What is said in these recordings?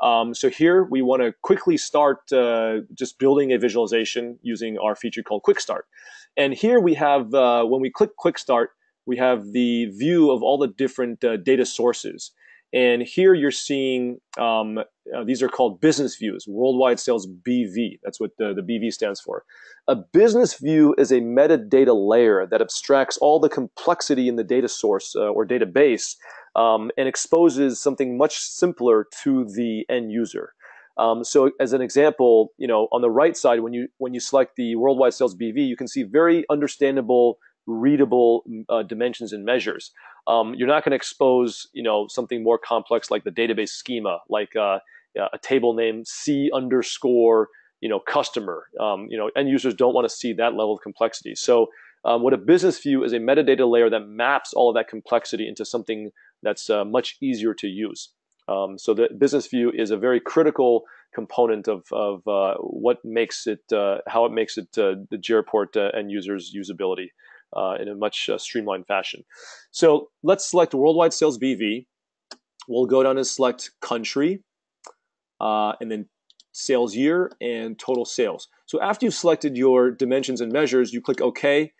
Um, so here we want to quickly start uh, just building a visualization using our feature called Quick Start. And here we have, uh, when we click Quick Start, we have the view of all the different uh, data sources. And here you're seeing, um, uh, these are called business views, worldwide sales BV. That's what the, the BV stands for. A business view is a metadata layer that abstracts all the complexity in the data source uh, or database um, and exposes something much simpler to the end user. Um, so as an example, you know, on the right side, when you when you select the worldwide sales BV, you can see very understandable, readable uh, dimensions and measures. Um, you're not going to expose, you know, something more complex like the database schema, like uh, a table name C underscore, you know, customer. Um, you know, end users don't want to see that level of complexity. So um, what a business view is a metadata layer that maps all of that complexity into something that's uh, much easier to use. Um, so the business view is a very critical component of, of uh, what makes it, uh, how it makes it uh, the JReport uh, end users usability uh, in a much streamlined fashion. So let's select worldwide sales BV. We'll go down and select country, and then sales year and total sales. So after you've selected your dimensions and measures, you click OK,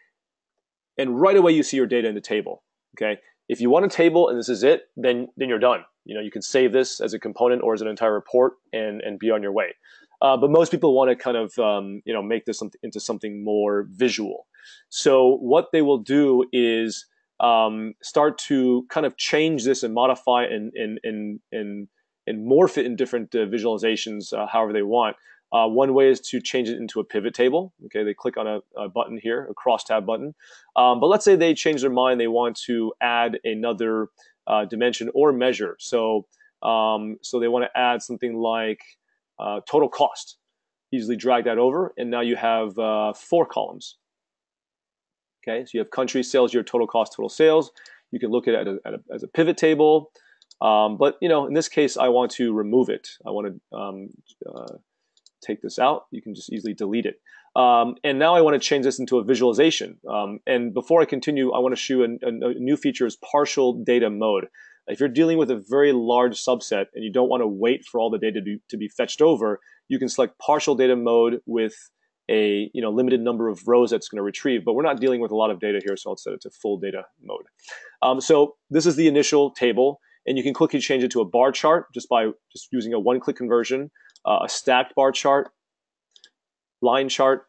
and right away you see your data in the table. Okay, if you want a table and this is it, then then you're done. You know, you can save this as a component or as an entire report and and be on your way. Uh, but most people want to kind of um, you know make this into something more visual. So what they will do is um, start to kind of change this and modify and and and and, and morph it in different uh, visualizations, uh, however they want. Uh, one way is to change it into a pivot table. Okay, they click on a, a button here, a crosstab button. Um, but let's say they change their mind, they want to add another uh, dimension or measure. So, um, so they want to add something like uh, total cost. Easily drag that over, and now you have uh, four columns. Okay, so you have country, sales year, total cost, total sales. You can look at it as a, as a pivot table. Um, but you know, in this case, I want to remove it. I want to um, uh, take this out. You can just easily delete it. Um, and now I want to change this into a visualization. Um, and before I continue, I want to show a, a, new feature is partial data mode. If you're dealing with a very large subset and you don't want to wait for all the data to, to be fetched over, you can select partial data mode with a you know limited number of rows that's going to retrieve. But we're not dealing with a lot of data here, so I'll set it to full data mode. Um, so this is the initial table, and you can quickly change it to a bar chart just by just using a one-click conversion uh, a stacked bar chart, line chart,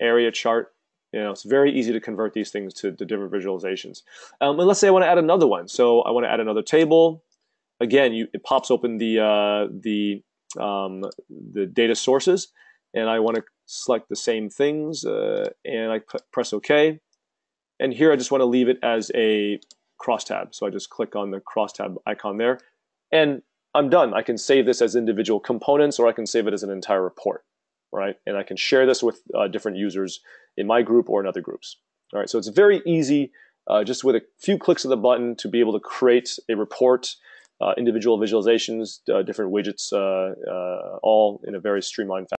area chart. You know, it's very easy to convert these things to, to different visualizations. Um, and let's say I want to add another one. So I want to add another table. Again, you, it pops open the uh, the um, the data sources, and I want to select the same things, uh, and I press OK. And here I just want to leave it as a crosstab. So I just click on the crosstab icon there. And I'm done. I can save this as individual components or I can save it as an entire report, right? And I can share this with uh, different users in my group or in other groups. All right, so it's very easy uh, just with a few clicks of the button to be able to create a report, uh, individual visualizations, uh, different widgets, uh, uh, all in a very streamlined fashion.